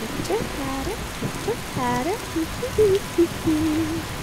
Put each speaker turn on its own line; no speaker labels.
Teacher had it, teacher.